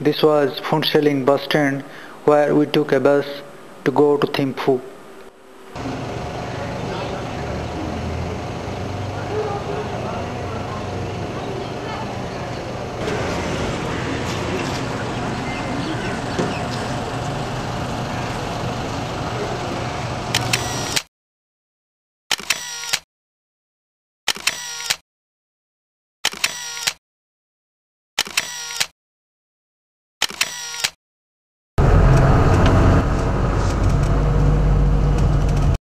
This was Phuentsholing bus stand where we took a bus to go to Thimphu.